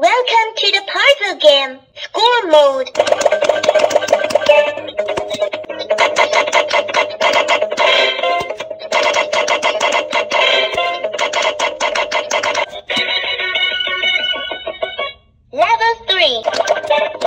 Welcome to the puzzle game, Score Mode. Level 3.